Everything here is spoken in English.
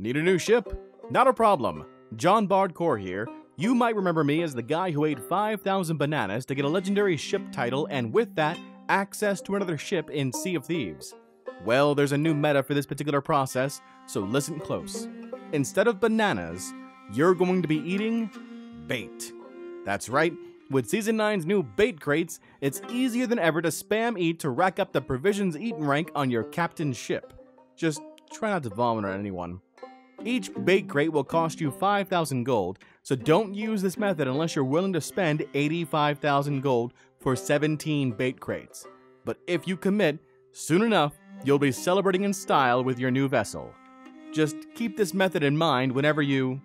Need a new ship? Not a problem. Jon Bardcore here. You might remember me as the guy who ate 5,000 bananas to get a legendary ship title and with that, access to another ship in Sea of Thieves. Well, there's a new meta for this particular process, so listen close. Instead of bananas, you're going to be eating bait. That's right, with Season 9's new bait crates, it's easier than ever to spam eat to rack up the provisions eaten rank on your captain's ship. Just try not to vomit on anyone. Each bait crate will cost you 5,000 gold, so don't use this method unless you're willing to spend 85,000 gold for 17 bait crates. But if you commit, soon enough, you'll be celebrating in style with your new vessel. Just keep this method in mind whenever you